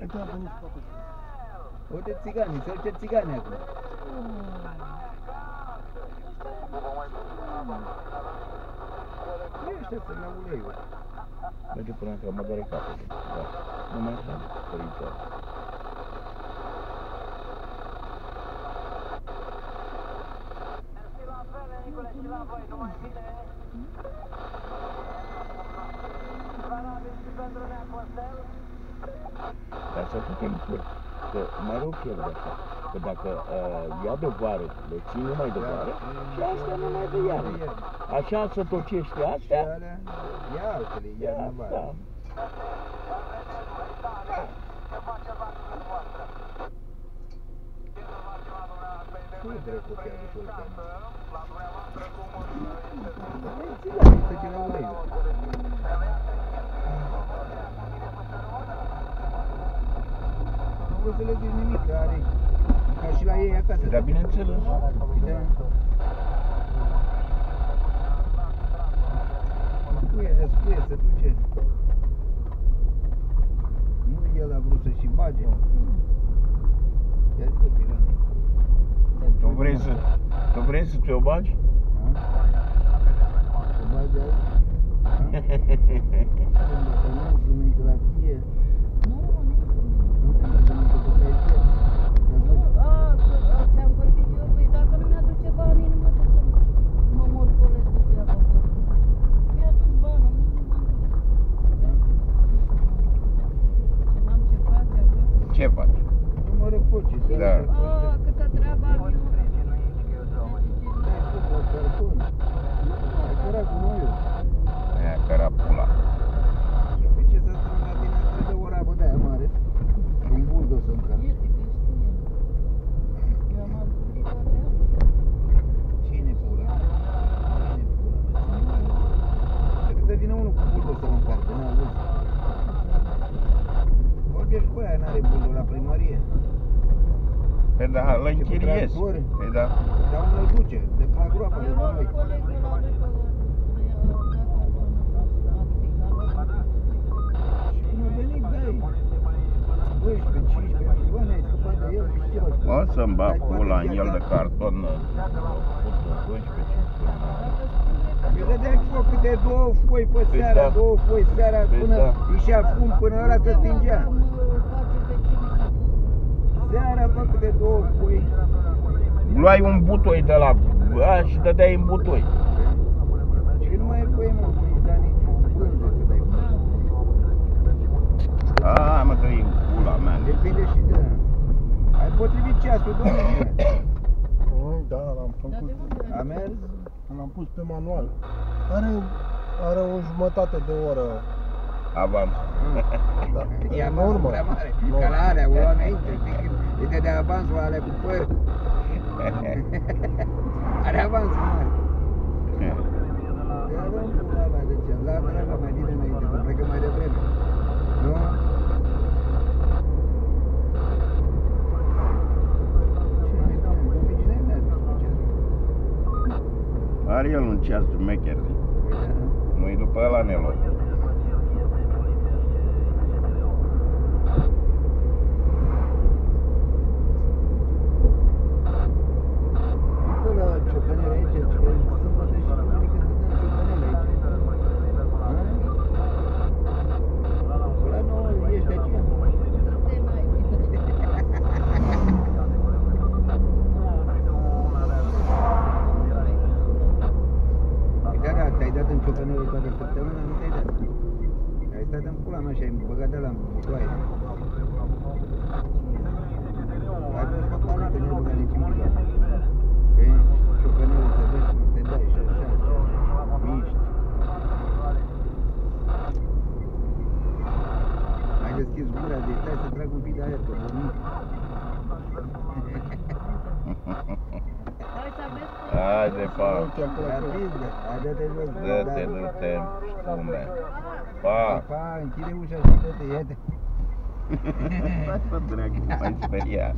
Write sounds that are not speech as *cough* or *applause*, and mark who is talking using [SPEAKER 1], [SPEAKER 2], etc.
[SPEAKER 1] Uite, a venit toată.
[SPEAKER 2] Uite țiganii, se uite țiganii acum. Nu ăștia să la uleiul.
[SPEAKER 3] Merge până acolo, mă doare capul. Da. Nu mai așa, părinte. Dar să putem pur. Că mai rău pierd așa. Că dacă uh, ia de vară, le ții numai de vară, și astea nu mai de iarnă. Așa să tocește
[SPEAKER 2] Și
[SPEAKER 3] astea,
[SPEAKER 2] alea, ia altele, iarna
[SPEAKER 3] da.
[SPEAKER 2] vară. Ce dracu te aduce ăsta? Hai, țiganii, să te la uleiul. Nu poți să le zici nimic, că are ca și la ei acasă.
[SPEAKER 3] Dar bineînțeles.
[SPEAKER 2] Da. Scuie, descuie, se duce. Nu el a vrut să-și bage. Ia zi copilă.
[SPEAKER 3] Tu vrei să, tu vrei să te-o bagi?
[SPEAKER 2] Să bage azi. Dacă nu, duminică la fie.
[SPEAKER 4] Nu, nici
[SPEAKER 2] Nu te mai duminică să pe fie.
[SPEAKER 4] nu. A, că- a, ți-am vorbit eu, păi dacă nu mi-aduce banii, nu mă duc să mă morfolez degeaba. Mi-aduci bani, nu mă duc. Ce n-am ce face acasă.
[SPEAKER 3] Ce faci?
[SPEAKER 2] Nu mă reproce. să
[SPEAKER 3] Da.
[SPEAKER 2] așa
[SPEAKER 4] A,
[SPEAKER 2] costă.
[SPEAKER 4] câtă treabă am eu.
[SPEAKER 2] Dai cu o carton. Ai curat cu noi.
[SPEAKER 3] Aia care pula.
[SPEAKER 2] Pe ce să strâng la tine? Trebuie o rabă de aia mare. Un buldo să încarc.
[SPEAKER 4] Iete că știe. Eu am aburit toate astea.
[SPEAKER 2] Cine pula? Cine pula mea? Trebuie să vină unul cu buldo să mă încarce, n-am văzut. Vorbești cu aia, n-are buldo la primărie.
[SPEAKER 3] Păi da, îl închiriez.
[SPEAKER 2] tractori?
[SPEAKER 3] Păi da.
[SPEAKER 2] Dar unde îl duce? De la groapă de
[SPEAKER 4] Eu
[SPEAKER 2] la
[SPEAKER 4] luam
[SPEAKER 2] noi.
[SPEAKER 4] colegul la lui că mi-a dat cartonul adică a luat
[SPEAKER 2] Și când a venit, dai. 12, 15 milioane, ai scăpat de el și știu asta.
[SPEAKER 3] O să-mi bag
[SPEAKER 2] Ai toată
[SPEAKER 3] pula în el
[SPEAKER 2] viața.
[SPEAKER 3] de carton. uh, 12, 15.
[SPEAKER 2] Eu dădeai foc câte două foi pe
[SPEAKER 3] Păi
[SPEAKER 2] seara,
[SPEAKER 3] da.
[SPEAKER 2] două foi seara,
[SPEAKER 3] Păi
[SPEAKER 2] până
[SPEAKER 3] da.
[SPEAKER 2] ieșea fum, până ăla se stingea.
[SPEAKER 4] Face pe cine
[SPEAKER 2] Seara fac câte două foi.
[SPEAKER 3] Luai un butoi de la ăla și dădeai în butoi.
[SPEAKER 2] Și nu mai e foi, mă, nu-i da nici brânză să dai foi.
[SPEAKER 3] A, mă, că e în pula mea.
[SPEAKER 2] Depinde și de... Ai potrivit ceasul, domnule.
[SPEAKER 1] Oi, da, l-am făcut.
[SPEAKER 2] A mers?
[SPEAKER 1] L-am pus pe manual. Are, are o jumătate de oră.
[SPEAKER 3] Avans.
[SPEAKER 1] Da.
[SPEAKER 2] E
[SPEAKER 1] în
[SPEAKER 2] avansul
[SPEAKER 1] urmă.
[SPEAKER 2] prea mare.
[SPEAKER 1] Nu.
[SPEAKER 2] Ca la alea, o lua înainte, știi, când îi dădea avansul alea cu păr. *laughs* Are avansul mare. Ia luăm pula mea de ce? La treaba mai bine înainte, că plecă mai devreme. Nu? Ce mai bine? Domnul cine mi-a zis cu ce?
[SPEAKER 3] Are el un ceas de mecher, zic.
[SPEAKER 2] Păi da.
[SPEAKER 3] Nu-i după ăla Nelo.
[SPEAKER 2] Uite la ciocanele aici, că sâmbătă și duminică să dăm ciocanele aici. A? La nouă ești de aceea? Păi da, da, te-ai dat în ciocanele toată săptămâna, nu te-ai dat. Ai stat în pula mea și ai băgat de la butoaie. Ai văzut că pare că nu ai niciun mică. Pe ciocanele să vezi cum te dai și așa, așa, miști. Ai deschis gura de stai să trag un pic de aer, că
[SPEAKER 4] aveți
[SPEAKER 3] Hai de pa.
[SPEAKER 1] Uite acolo.
[SPEAKER 2] Rapid, hai dă-te jos.
[SPEAKER 3] Dă-te,
[SPEAKER 2] da.
[SPEAKER 3] dă-te, spumbe.
[SPEAKER 2] Pa,
[SPEAKER 3] Pa.
[SPEAKER 2] pa, închide ușa și dă-te, ia-te.
[SPEAKER 3] Stai pe dracu, mai speria.